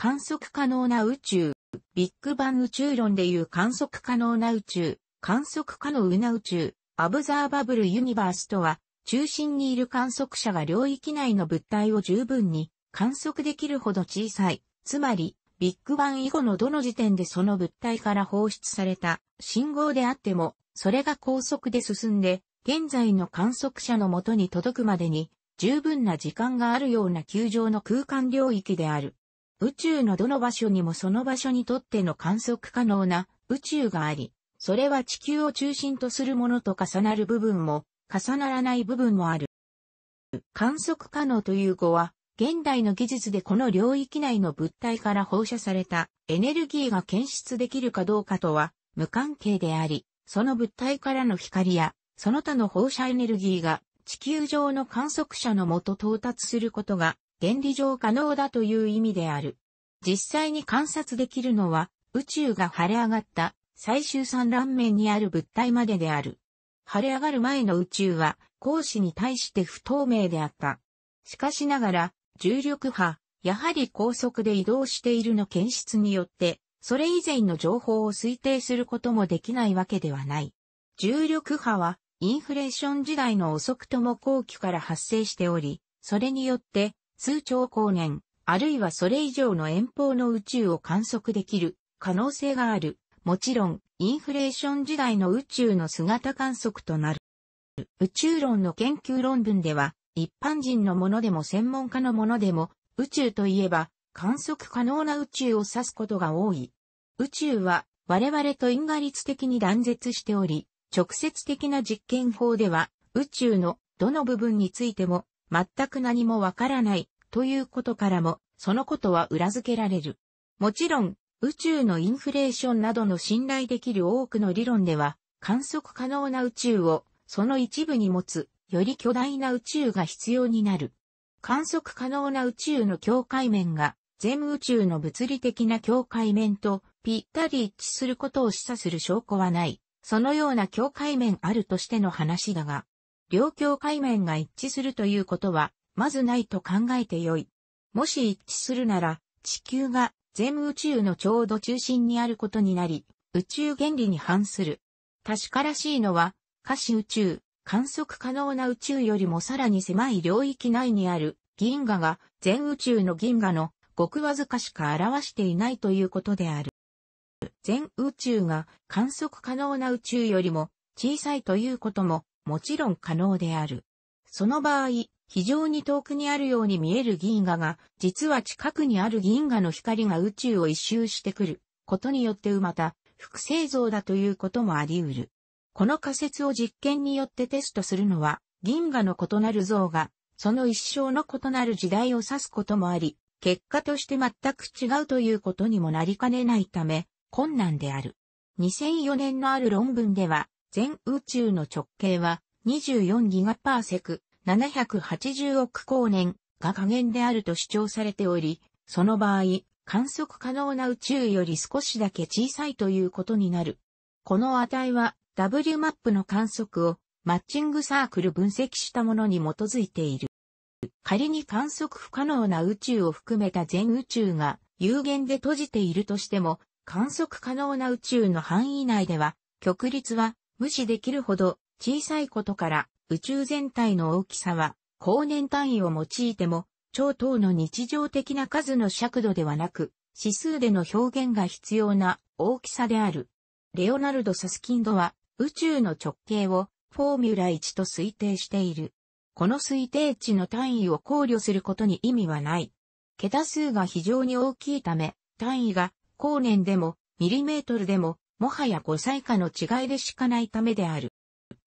観測可能な宇宙、ビッグバン宇宙論でいう観測可能な宇宙、観測可能な宇宙、アブザーバブルユニバースとは、中心にいる観測者が領域内の物体を十分に観測できるほど小さい、つまり、ビッグバン以後のどの時点でその物体から放出された信号であっても、それが高速で進んで、現在の観測者のもとに届くまでに、十分な時間があるような球状の空間領域である。宇宙のどの場所にもその場所にとっての観測可能な宇宙があり、それは地球を中心とするものと重なる部分も、重ならない部分もある。観測可能という語は、現代の技術でこの領域内の物体から放射されたエネルギーが検出できるかどうかとは無関係であり、その物体からの光やその他の放射エネルギーが地球上の観測者のもと到達することが原理上可能だという意味である。実際に観察できるのは宇宙が晴れ上がった最終産卵面にある物体までである。晴れ上がる前の宇宙は光子に対して不透明であった。しかしながら重力波、やはり高速で移動しているの検出によって、それ以前の情報を推定することもできないわけではない。重力波はインフレーション時代の遅くとも後期から発生しており、それによって数兆光年、あるいはそれ以上の遠方の宇宙を観測できる可能性がある。もちろん、インフレーション時代の宇宙の姿観測となる。宇宙論の研究論文では、一般人のものでも専門家のものでも、宇宙といえば観測可能な宇宙を指すことが多い。宇宙は我々と因果律的に断絶しており、直接的な実験法では宇宙のどの部分についても全く何もわからないということからも、そのことは裏付けられる。もちろん、宇宙のインフレーションなどの信頼できる多くの理論では、観測可能な宇宙をその一部に持つ、より巨大な宇宙が必要になる。観測可能な宇宙の境界面が、全宇宙の物理的な境界面とぴったり一致することを示唆する証拠はない。そのような境界面あるとしての話だが、両境界面が一致するということは、まずないと考えてよい。もし一致するなら、地球が全宇宙のちょうど中心にあることになり、宇宙原理に反する。確からしいのは、可視宇宙、観測可能な宇宙よりもさらに狭い領域内にある銀河が全宇宙の銀河のごくわずかしか表していないということである。全宇宙が観測可能な宇宙よりも小さいということももちろん可能である。その場合、非常に遠くにあるように見える銀河が、実は近くにある銀河の光が宇宙を一周してくることによって生また複製像だということもあり得る。この仮説を実験によってテストするのは、銀河の異なる像が、その一生の異なる時代を指すこともあり、結果として全く違うということにもなりかねないため、困難である。2004年のある論文では、全宇宙の直径は24ギガパーセク、780億光年が加減であると主張されており、その場合、観測可能な宇宙より少しだけ小さいということになる。この値は W マップの観測をマッチングサークル分析したものに基づいている。仮に観測不可能な宇宙を含めた全宇宙が有限で閉じているとしても、観測可能な宇宙の範囲内では、極率は無視できるほど小さいことから宇宙全体の大きさは光年単位を用いても超等の日常的な数の尺度ではなく指数での表現が必要な大きさである。レオナルド・サスキンドは宇宙の直径をフォーミュラ1と推定している。この推定値の単位を考慮することに意味はない。桁数が非常に大きいため、単位が光年でもミリメートルでももはや5歳以下の違いでしかないためである。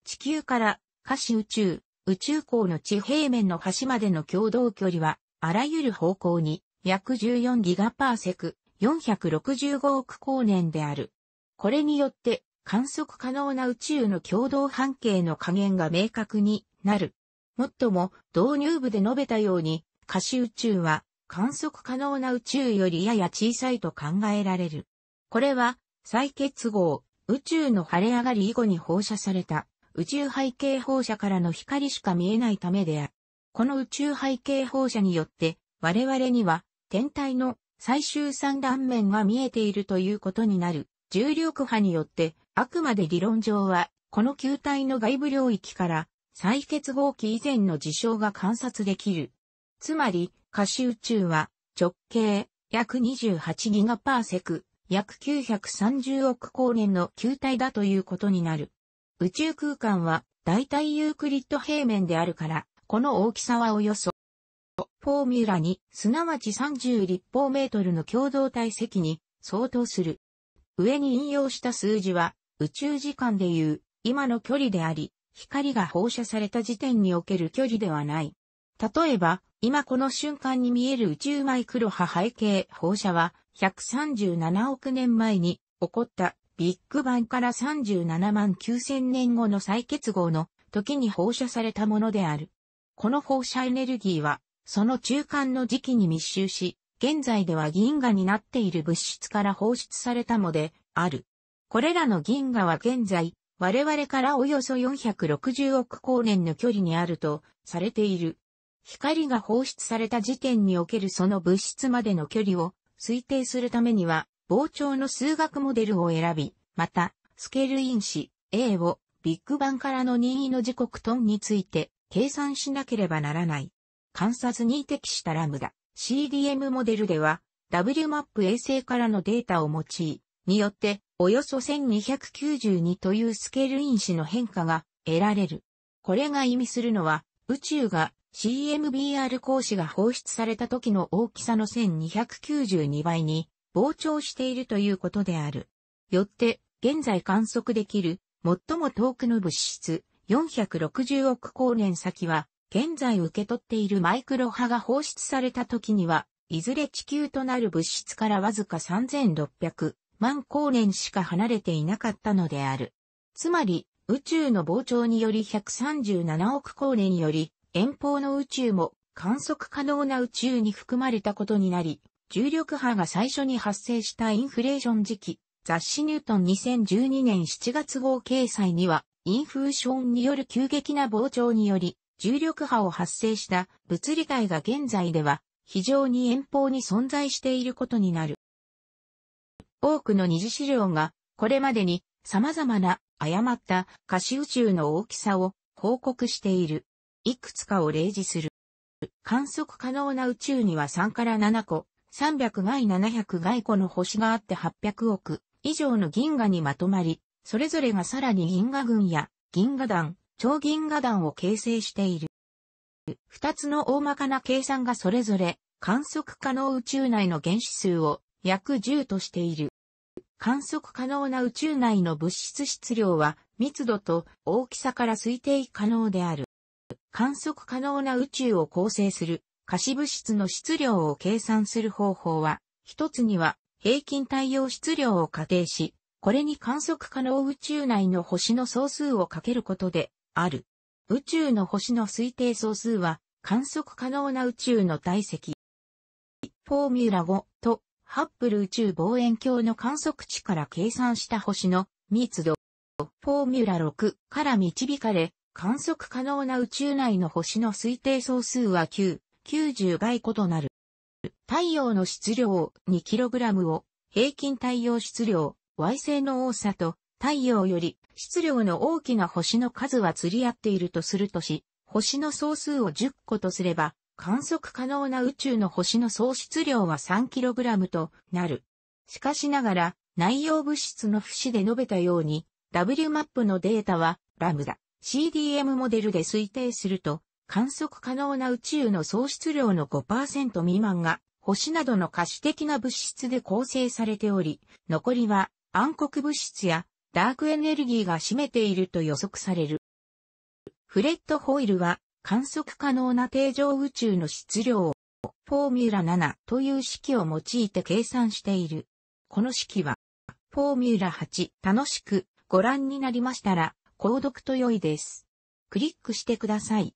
地球から可視宇宙、宇宙港の地平面の端までの共同距離は、あらゆる方向に約14ギガパーセク、465億光年である。これによって観測可能な宇宙の共同半径の加減が明確になる。もっとも導入部で述べたように、可視宇宙は観測可能な宇宙よりやや小さいと考えられる。これは再結合、宇宙の晴れ上がり以後に放射された宇宙背景放射からの光しか見えないためである。この宇宙背景放射によって我々には天体の最終三断面が見えているということになる。重力波によって、あくまで理論上は、この球体の外部領域から、再結合期以前の事象が観察できる。つまり、可視宇宙は、直径、約28ギガパーセク、約930億光年の球体だということになる。宇宙空間は大体ユークリッド平面であるから、この大きさはおよそ、フォーミュラに、すなわち30立方メートルの共同体積に相当する。上に引用した数字は、宇宙時間でいう、今の距離であり、光が放射された時点における距離ではない。例えば、今この瞬間に見える宇宙マイクロ波背景放射は、137億年前に起こったビッグバンから37万9000年後の再結合の時に放射されたものである。この放射エネルギーは、その中間の時期に密集し、現在では銀河になっている物質から放出されたのである。これらの銀河は現在、我々からおよそ460億光年の距離にあるとされている。光が放出された時点におけるその物質までの距離を推定するためには、膨張の数学モデルを選び、また、スケール因子 A をビッグバンからの任意の時刻トンについて計算しなければならない。観察に適したラムダ CDM モデルでは WMAP 衛星からのデータを用い、によっておよそ1292というスケール因子の変化が得られる。これが意味するのは宇宙が CMBR 光子が放出された時の大きさの1292倍に膨張しているということである。よって、現在観測できる最も遠くの物質460億光年先は、現在受け取っているマイクロ波が放出された時には、いずれ地球となる物質からわずか3600万光年しか離れていなかったのである。つまり、宇宙の膨張により137億光年より遠方の宇宙も観測可能な宇宙に含まれたことになり、重力波が最初に発生したインフレーション時期、雑誌ニュートン2012年7月号掲載には、インフーションによる急激な膨張により、重力波を発生した物理界が現在では、非常に遠方に存在していることになる。多くの二次資料が、これまでに様々な誤った可視宇宙の大きさを報告している。いくつかを例示する。観測可能な宇宙には3から7個、300外700外個の星があって800億以上の銀河にまとまり、それぞれがさらに銀河群や銀河団、超銀河団を形成している。二つの大まかな計算がそれぞれ観測可能宇宙内の原子数を約10としている。観測可能な宇宙内の物質質量は密度と大きさから推定可能である。観測可能な宇宙を構成する可視物質の質量を計算する方法は、一つには平均太陽質量を仮定し、これに観測可能宇宙内の星の総数をかけることである。宇宙の星の推定総数は観測可能な宇宙の体積。フォーミュラ5とハッブル宇宙望遠鏡の観測値から計算した星の密度。フォーミュラ6から導かれ、観測可能な宇宙内の星の推定総数は9、90倍個となる。太陽の質量 2kg を平均太陽質量 Y 星の多さと太陽より質量の大きな星の数は釣り合っているとするとし、星の総数を10個とすれば、観測可能な宇宙の星の総質量は 3kg となる。しかしながら、内容物質の節で述べたように、WMAP のデータは、ラムダ、CDM モデルで推定すると、観測可能な宇宙の総質量の5%未満が、星などの可視的な物質で構成されており、残りは暗黒物質やダークエネルギーが占めていると予測される。フレッド・ホイルは観測可能な定常宇宙の質量をフォーミュラ7という式を用いて計算している。この式はフォーミュラ8楽しくご覧になりましたら購読と良いです。クリックしてください。